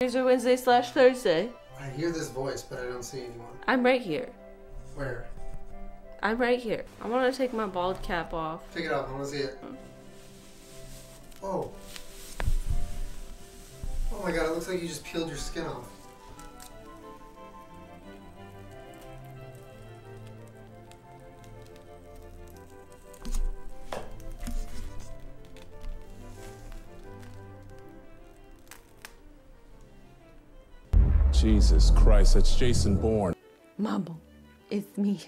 Tuesday, Wednesday slash Thursday. I hear this voice, but I don't see anyone. I'm right here. Where? I'm right here. I want to take my bald cap off. Take it off. I want to see it. Mm. Oh. Oh my god, it looks like you just peeled your skin off. Jesus Christ, that's Jason Bourne. Marble, it's me.